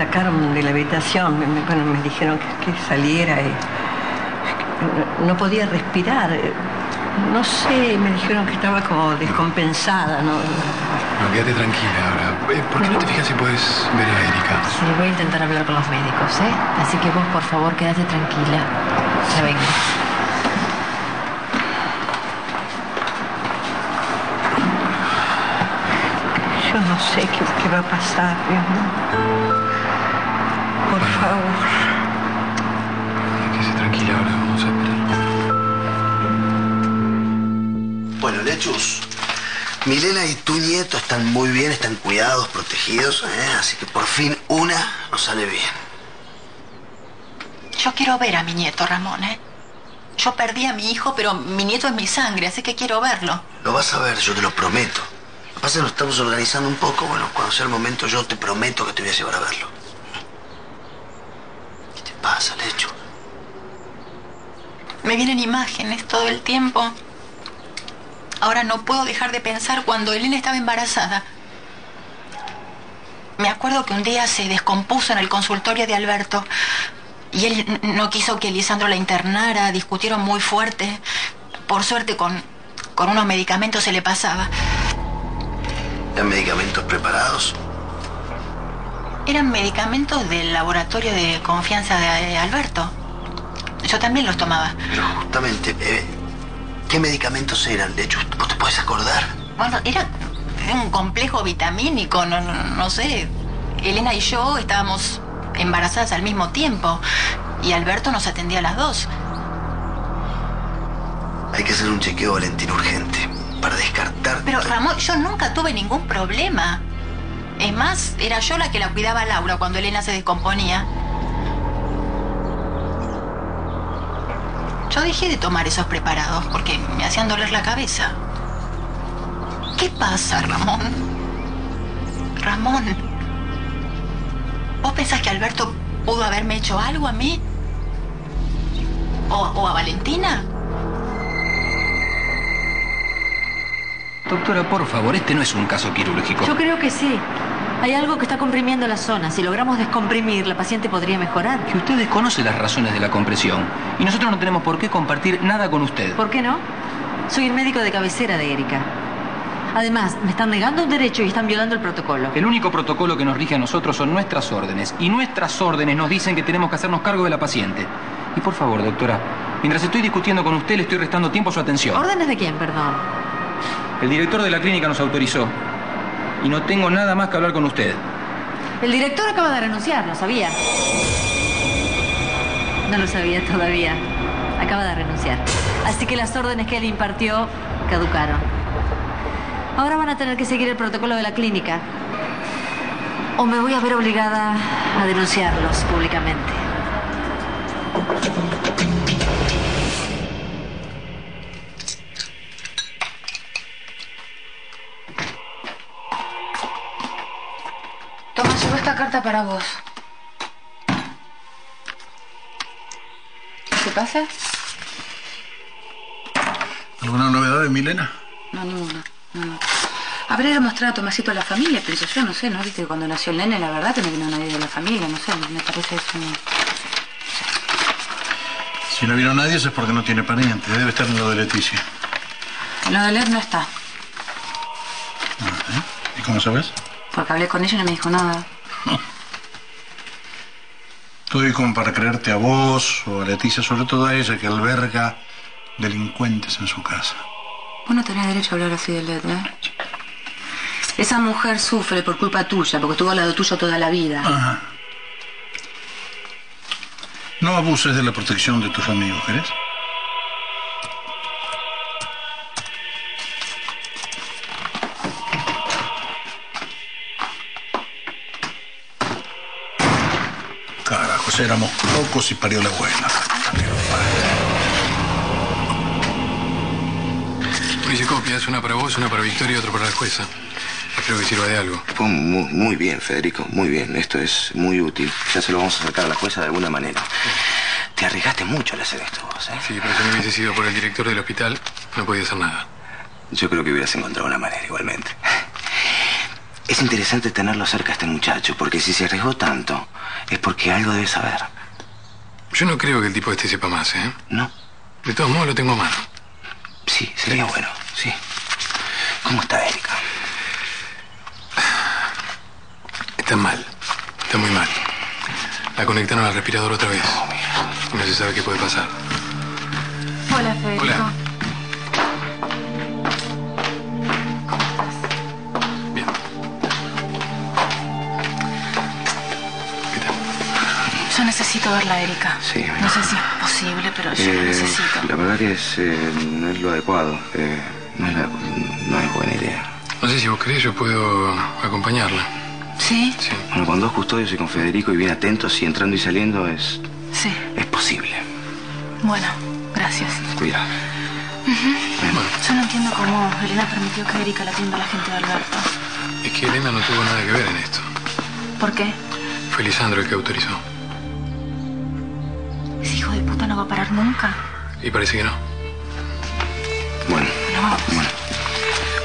sacaron de la habitación. Me, bueno, me dijeron que, que saliera y no, no podía respirar. No sé, me dijeron que estaba como descompensada, ¿no? No, quédate tranquila ahora. Eh, ¿Por qué no te fijas si puedes ver a Erika? Sí, voy a intentar hablar con los médicos, ¿eh? Así que vos, por favor, quédate tranquila. Ya vengo. Yo no sé qué, qué va a pasar, Dios mío. Por favor. Quédese tranquila ahora, vamos a esperar. Bueno, Lechus, Milena y tu nieto están muy bien, están cuidados, protegidos, ¿eh? así que por fin una nos sale bien. Yo quiero ver a mi nieto, Ramón, ¿eh? Yo perdí a mi hijo, pero mi nieto es mi sangre, así que quiero verlo. Lo vas a ver, yo te lo prometo. Lo que pasa es que lo estamos organizando un poco. Bueno, cuando sea el momento, yo te prometo que te voy a llevar a verlo. ¿Qué te pasa, Lechu? Me vienen imágenes todo el tiempo. Ahora no puedo dejar de pensar cuando Elena estaba embarazada. Me acuerdo que un día se descompuso en el consultorio de Alberto y él no quiso que Lisandro la internara, discutieron muy fuerte. Por suerte con, con unos medicamentos se le pasaba. ¿Hay medicamentos preparados? Eran medicamentos del laboratorio de confianza de Alberto. Yo también los tomaba. Pero justamente, eh, ¿qué medicamentos eran, Lechu? ¿Vos te puedes acordar? Bueno, era un complejo vitamínico, no, no, no sé. Elena y yo estábamos embarazadas al mismo tiempo y Alberto nos atendía a las dos. Hay que hacer un chequeo Valentín urgente para descartar... Pero Ramón, yo nunca tuve ningún problema. Es más, era yo la que la cuidaba a Laura cuando Elena se descomponía. Yo dejé de tomar esos preparados porque me hacían doler la cabeza. ¿Qué pasa, Ramón? Ramón, ¿vos pensás que Alberto pudo haberme hecho algo a mí? ¿O, o a Valentina? Doctora, por favor, este no es un caso quirúrgico. Yo creo que sí. Hay algo que está comprimiendo la zona. Si logramos descomprimir, la paciente podría mejorar. Que usted desconoce las razones de la compresión. Y nosotros no tenemos por qué compartir nada con usted. ¿Por qué no? Soy el médico de cabecera de Erika. Además, me están negando un derecho y están violando el protocolo. El único protocolo que nos rige a nosotros son nuestras órdenes. Y nuestras órdenes nos dicen que tenemos que hacernos cargo de la paciente. Y por favor, doctora, mientras estoy discutiendo con usted, le estoy restando tiempo a su atención. ¿Órdenes de quién, perdón? El director de la clínica nos autorizó. Y no tengo nada más que hablar con usted. El director acaba de renunciar, ¿lo sabía? No lo sabía todavía. Acaba de renunciar. Así que las órdenes que él impartió caducaron. Ahora van a tener que seguir el protocolo de la clínica. O me voy a ver obligada a denunciarlos públicamente. Carta para vos. ¿Qué pasa? ¿Alguna novedad de Milena? No, ninguna. No, no. Habré de mostrar a Tomasito a la familia, pero yo no sé, ¿no? Viste que cuando nació el nene, la verdad que no vino nadie de la familia, no sé, me parece eso. no- Si no vino nadie eso es porque no tiene pariente. Debe estar en lo de Leticia. Lo de Led no está, ¿Y cómo sabes? Porque hablé con ella y no me dijo nada. Estoy como para creerte a vos o a Leticia, sobre todo a ella, que alberga delincuentes en su casa. Vos no tenés derecho a hablar así de Led, ¿eh? Esa mujer sufre por culpa tuya, porque estuvo al lado tuyo toda la vida. Ajá. No abuses de la protección de tus amigos, ¿querés? Éramos pocos y parió la abuela. Dice copias, una para vos, una para Victoria y otra para la jueza. Espero que sirva de algo. Fue muy, muy bien, Federico, muy bien. Esto es muy útil. Ya se lo vamos a sacar a la jueza de alguna manera. Te arriesgaste mucho al hacer esto vos, ¿eh? Sí, pero si no hubiese sido por el director del hospital, no podía hacer nada. Yo creo que hubieras encontrado una manera igualmente. Es interesante tenerlo cerca a este muchacho, porque si se arriesgó tanto, es porque algo debe saber. Yo no creo que el tipo este sepa más, ¿eh? ¿No? De todos modos lo tengo a mano. Sí, sería bueno, sí. ¿Cómo está Erika? Está mal. Está muy mal. La conectaron al respirador otra vez. No se sabe qué puede pasar. Hola, Federico. Hola. Verla, Erika. Sí, No sé si es posible, pero yo la Eh, necesito. la verdad que es, eh, no es lo adecuado. Eh, no, es la- no es buena idea. No sé si vos querés, yo puedo acompañarla. ¿Sí? Sí. Bueno, con dos custodios y con Federico y bien atentos y entrando y saliendo es, Sí. es posible. Bueno, gracias. Cuidado. Yo no entiendo cómo Elena permitió que Erika la atienda a la gente de Alberto. Es que Elena no tuvo nada que ver en esto. ¿Por qué? Fue Lisandro el que autorizó. Va a parar nunca. Y parece que no. Bueno, No vamos. bueno.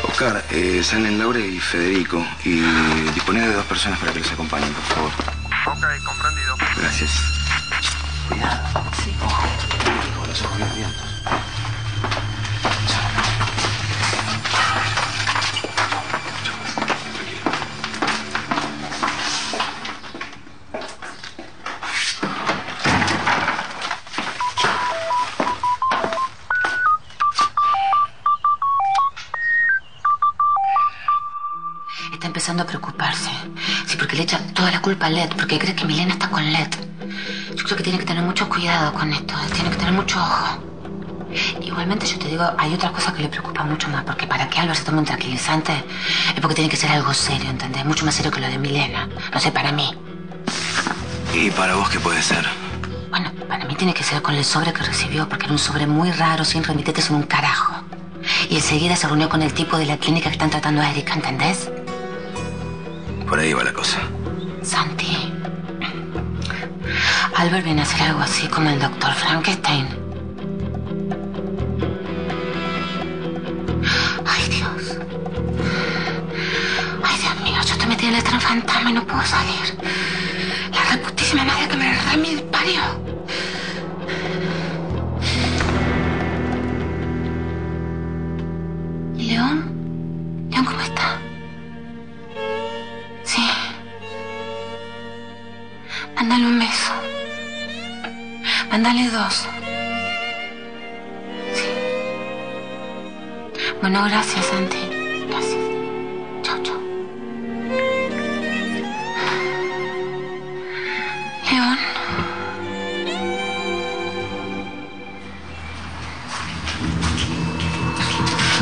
Oscar, eh, salen Laura y Federico y disponer de dos personas para que los acompañen, por favor. Ok, comprendido. Gracias. Cuidado. Sí. Con los ojos bien abiertos. Toda la culpa a Led, porque cree que Milena está con Led. Yo creo que tiene que tener mucho cuidado con esto, tiene que tener mucho ojo. Igualmente yo te digo, hay otra cosa que le preocupa mucho más, porque para que Álvaro se tome un tranquilizante es porque tiene que ser algo serio, ¿entendés? Mucho más serio que lo de Milena. No sé, para mí. ¿Y para vos qué puede ser? Bueno, para mí tiene que ser con el sobre que recibió, porque era un sobre muy raro, sin remitetes en un carajo. Y enseguida se reunió con el tipo de la clínica que están tratando a Erika, ¿entendés? Por ahí va la cosa. Santi. Albert viene a hacer algo así como el doctor Frankenstein. Ay, Dios. Ay, Dios mío, yo te metí en el tren fantasma y no puedo salir. La reputísima madre que me remil parió. ¿Y León? ¿León cómo está? Mándale un beso. Mándale dos. Sí. Bueno, gracias, Santi. Gracias. Chao, chao. León.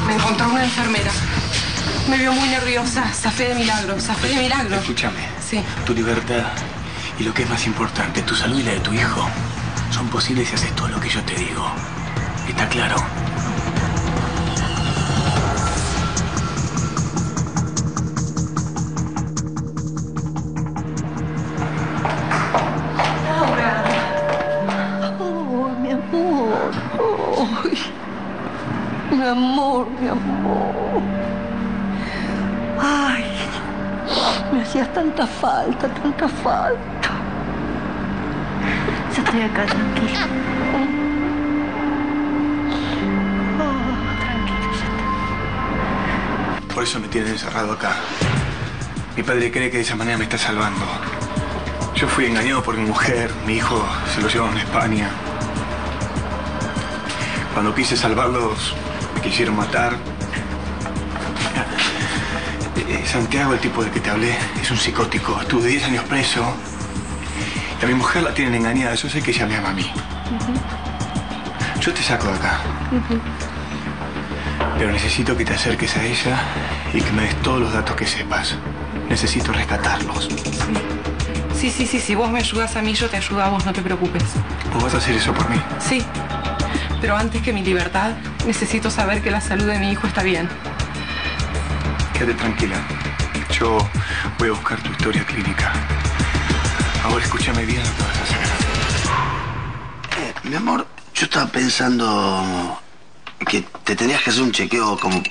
Me encontró una enfermera. Me vio muy nerviosa. Zafé de milagro. Zafé de milagro. Escúchame. Sí. Tu libertad y lo que es más importante, tu salud y la de tu hijo, son posibles si haces todo lo que yo te digo. ¿Está claro? Oh, mi amor. Ay. Mi amor, mi amor. Ay, me hacías tanta falta, tanta falta. Ya estoy acá, tranquila. Oh, tranquila, ya está. Por eso me tienen encerrado acá. Mi padre cree que de esa manera me está salvando. Yo fui engañado por mi mujer, mi hijo se lo llevaron a España. Cuando quise salvarlos, me quisieron matar. Eh, Santiago, el tipo del que te hablé, es un psicótico. Estuve 10 años preso. A mi mujer la tienen engañada. Yo sé que ella me ama a mí. Yo te saco de acá. Pero necesito que te acerques a ella y que me des todos los datos que sepas. Necesito rescatarlos. Sí, sí, sí. Si vos me ayudas a mí, yo te ayudo a vos. No te preocupes. ¿Vos vas a hacer eso por mí? Sí. Pero antes que mi libertad, necesito saber que la salud de mi hijo está bien. Quédate tranquila. Yo voy a buscar tu historia clínica. Ahora escúchame bien lo que vas a hacer. Eh, mi amor, yo estaba pensando que te tenías que hacer un chequeo como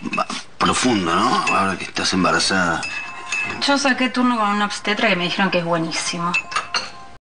profundo, ¿no? Ahora que estás embarazada. Yo saqué turno con una obstetra que me dijeron que es buenísimo.